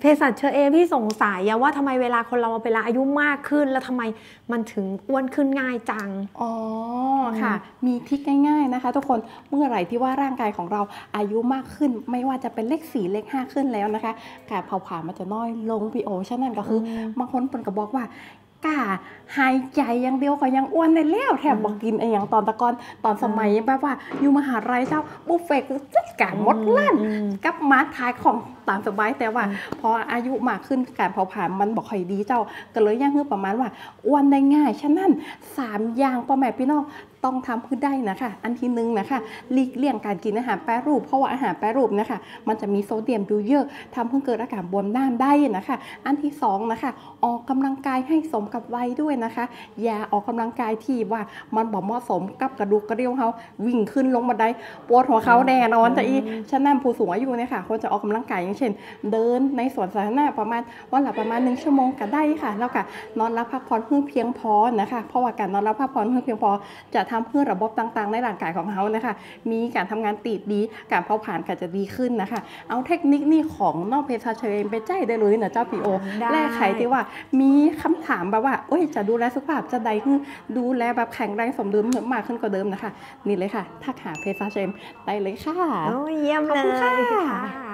เภสัชเชอเอมพี่สงสัยอะว่าทำไมเวลาคนเราเวลาอายุมากขึ้น แล้วทำไมมันถึงอ้วนขึ้นง่ายจัง อ๋อค่ะ มีทริคง่าย ๆนะคะ ทุกคนเมื่อไหร่ที่ว่าร่างกายของเราอายุมากขึ้น ไม่ว่าจะเป็นเลขสี่เลขห้าขึ้นแล้วนะคะการเผาผลาญมันจะน้อยลงพี่โอฉะนั้นก็คืออบางคนเปินก็บอกว่า กล้าหายใจอย่างเดียวก็ยังอ้วนได้แล้วแถมบอกกินไอ้อย่างตอนตะกอนตอนสมัยแบบว่า อยู่มหาลัยเจ้าบุฟเฟ่ต์คือจัดการหมดล้านอืมกับมาทายของตามสบายแต่ว่า พออายุมากขึ้นการเผาผลาญมันบอกค่อยดีเจ้า ก็เลยย่างคือประมาณว่าอ้วนได้ง่ายฉะนั้นสามอย่างพ่อแม่พี่น้อง ต้องทำขึ้นได้นะคะ อันที่หนึ่งนะคะหลีกเลี่ยงการกินอาหารแปรรูป เพราะว่าอาหารแปรรูปนะคะ มันจะมีโซเดียมอยู่เยอะทำให้เกิดอาการบวมน้ำได้นะคะ อันที่สองนะคะออกกำลังกายให้สมกับวัยด้วยนะคะ อย่าออกกำลังกายที่ว่ามันบอกเหมาะสมกับกระดูกกระเดี่ยวเขาวิ่งขึ้นลงบันไดปวดหัวเขาแน่นอนจะอีฉะนั้นผู้สูงอายุเนี่ยค่ะควรจะออกกำลังกายอย่างเช่น เดินในสวนสาธารณะประมาณวันละประมาณหนึ่งชั่วโมงก็ได้ค่ะ แล้วก็นอนรับพักผ่อนเพื่อเพียงพอนะคะ เพราะว่าการนอนรับพักผ่อนเพื่อเพียงพอจะทำให้ระบบต่างๆ ในร่างกายของเขานะคะ มีการทำงานติดดี การเผาผลาญก็จะดีขึ้นนะคะ เอาเทคนิคนี่ของนอกเพศเชยไปใจได้เลยนะเจ้าพีโอได้แรกใครที่ว่ามีคำถามแบบว่าเอ้ยจะดูแลสุขภาพจะใดขึ้นดูแลแบบแข็งแรงสมดุลมากขึ้นกว่าเดิมนะคะ นี่เลยค่ะทักหาเพศเชยได้เลยค่ะโอ้ยเยี่ยมขอบเลคุณค่ะยค่ะ